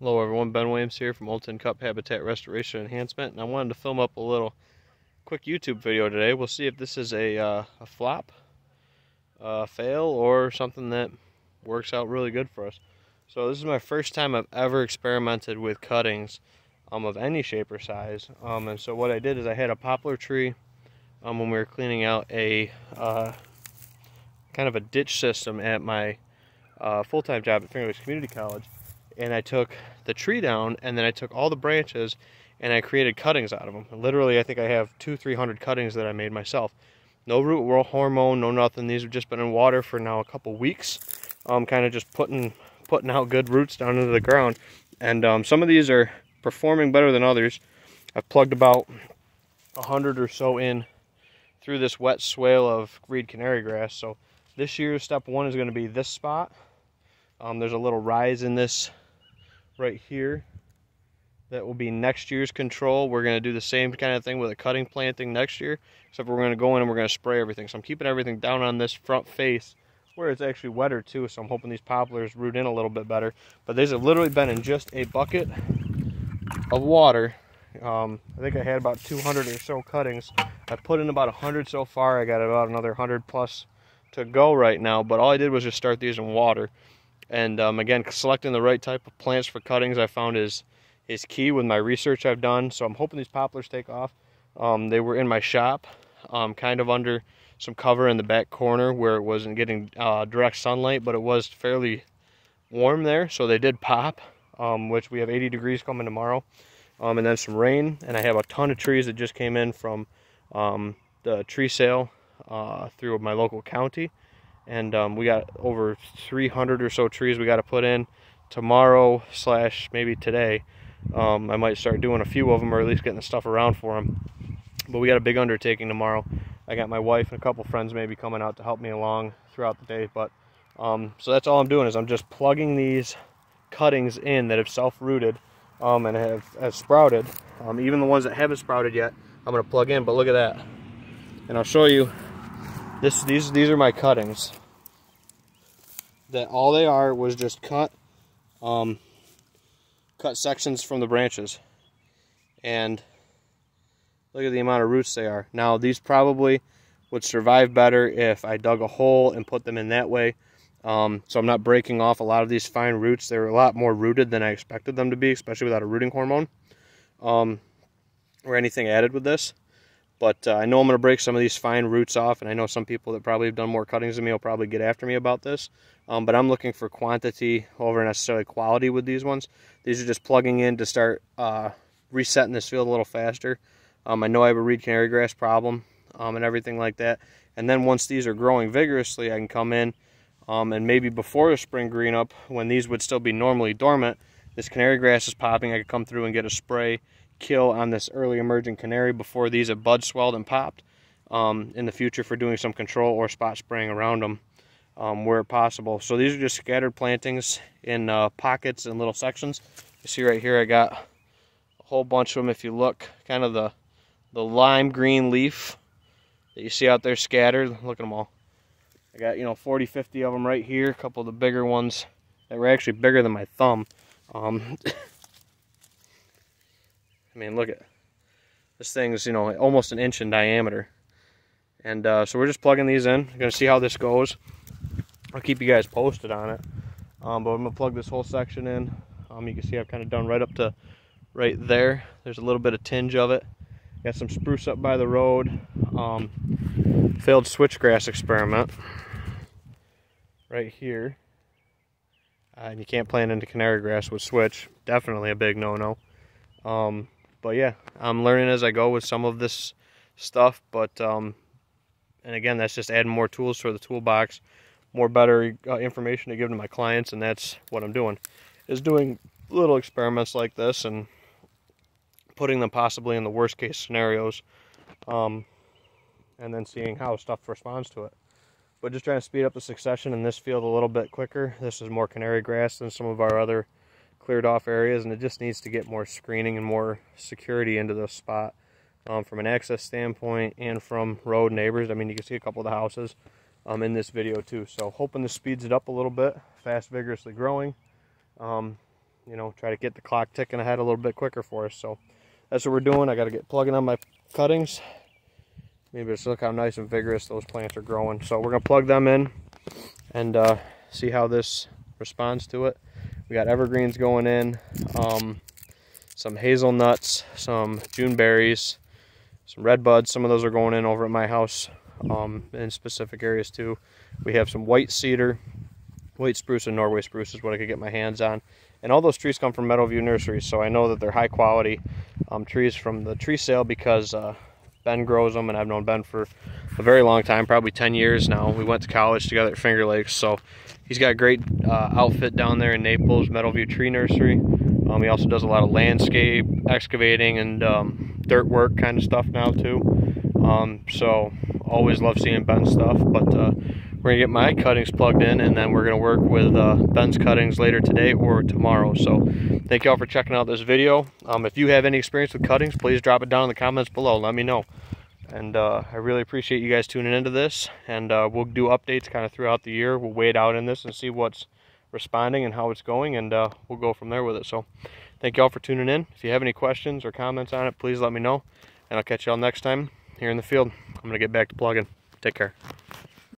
Hello everyone, Ben Williams here from Old Tin Cup Habitat Restoration Enhancement, and I wanted to film up a little quick YouTube video today. We'll see if this is a, uh, a flop, a fail, or something that works out really good for us. So this is my first time I've ever experimented with cuttings um, of any shape or size. Um, and so what I did is I had a poplar tree um, when we were cleaning out a uh, kind of a ditch system at my uh, full-time job at Finger Lakes Community College and I took the tree down and then I took all the branches and I created cuttings out of them. Literally, I think I have two, three hundred cuttings that I made myself. No root hormone, no nothing. These have just been in water for now a couple weeks. Um, kind of just putting putting out good roots down into the ground. And um, some of these are performing better than others. I've plugged about a hundred or so in through this wet swale of reed canary grass. So this year's step one is going to be this spot. Um, there's a little rise in this right here that will be next year's control. We're going to do the same kind of thing with a cutting planting next year, except we're going to go in and we're going to spray everything. So I'm keeping everything down on this front face where it's actually wetter too, so I'm hoping these poplars root in a little bit better. But these have literally been in just a bucket of water. Um, I think I had about 200 or so cuttings. I put in about 100 so far. I got about another 100 plus to go right now, but all I did was just start these in water. And um, again, selecting the right type of plants for cuttings I found is, is key with my research I've done. So I'm hoping these poplars take off. Um, they were in my shop, um, kind of under some cover in the back corner where it wasn't getting uh, direct sunlight, but it was fairly warm there. So they did pop, um, which we have 80 degrees coming tomorrow. Um, and then some rain. And I have a ton of trees that just came in from um, the tree sale uh, through my local county and um, we got over 300 or so trees we got to put in tomorrow slash maybe today. Um, I might start doing a few of them or at least getting the stuff around for them but we got a big undertaking tomorrow. I got my wife and a couple friends maybe coming out to help me along throughout the day but um, so that's all I'm doing is I'm just plugging these cuttings in that have self-rooted um, and have, have sprouted. Um, even the ones that haven't sprouted yet I'm gonna plug in but look at that. And I'll show you this these these are my cuttings. That all they are was just cut um, cut sections from the branches. And look at the amount of roots they are. Now these probably would survive better if I dug a hole and put them in that way. Um, so I'm not breaking off a lot of these fine roots. They're a lot more rooted than I expected them to be, especially without a rooting hormone um, or anything added with this. But uh, I know I'm going to break some of these fine roots off, and I know some people that probably have done more cuttings than me will probably get after me about this. Um, but I'm looking for quantity over necessarily quality with these ones. These are just plugging in to start uh, resetting this field a little faster. Um, I know I have a reed canary grass problem um, and everything like that. And then once these are growing vigorously, I can come in um, and maybe before the spring green up, when these would still be normally dormant, this canary grass is popping, I could come through and get a spray kill on this early emerging canary before these have bud swelled and popped um, in the future for doing some control or spot spraying around them um, where possible. So these are just scattered plantings in uh, pockets and little sections. You see right here I got a whole bunch of them if you look, kind of the, the lime green leaf that you see out there scattered. Look at them all. I got, you know, 40, 50 of them right here. A couple of the bigger ones that were actually bigger than my thumb. Um, I mean, look at this thing's, you know, almost an inch in diameter. And uh, so we're just plugging these in. We're going to see how this goes. I'll keep you guys posted on it. Um, but I'm going to plug this whole section in. Um, you can see I've kind of done right up to right there. There's a little bit of tinge of it. Got some spruce up by the road. Um, failed switchgrass experiment right here. Uh, and you can't plant into canary grass with switch. Definitely a big no-no. Um, but yeah, I'm learning as I go with some of this stuff. But um, and again, that's just adding more tools to the toolbox, more better uh, information to give to my clients, and that's what I'm doing. Is doing little experiments like this and putting them possibly in the worst case scenarios, um, and then seeing how stuff responds to it. But just trying to speed up the succession in this field a little bit quicker. This is more canary grass than some of our other cleared off areas and it just needs to get more screening and more security into this spot um, from an access standpoint and from road neighbors. I mean, you can see a couple of the houses um, in this video too. So hoping this speeds it up a little bit, fast, vigorously growing. Um, you know, try to get the clock ticking ahead a little bit quicker for us. So that's what we're doing. I got to get plugging on my cuttings. Maybe just look how nice and vigorous those plants are growing. So we're going to plug them in and uh, see how this responds to it. We got evergreens going in, um, some hazelnuts, some June berries, some red buds. Some of those are going in over at my house um, in specific areas too. We have some white cedar, white spruce and Norway spruce is what I could get my hands on. And all those trees come from Meadowview Nurseries, so I know that they're high quality um, trees from the tree sale because uh, Ben grows them, and I've known Ben for a very long time, probably 10 years now. We went to college together at Finger Lakes, so he's got a great uh, outfit down there in Naples, Meadowview Tree Nursery. Um, he also does a lot of landscape, excavating, and um, dirt work kind of stuff now too. Um, so always love seeing Ben's stuff, but uh, we're gonna get my cuttings plugged in and then we're gonna work with uh, Ben's cuttings later today or tomorrow. So thank y'all for checking out this video. Um, if you have any experience with cuttings, please drop it down in the comments below. Let me know. And uh, I really appreciate you guys tuning into this. And uh, we'll do updates kind of throughout the year. We'll wait out in this and see what's responding and how it's going. And uh, we'll go from there with it. So thank y'all for tuning in. If you have any questions or comments on it, please let me know. And I'll catch y'all next time here in the field. I'm going to get back to plugging. Take care.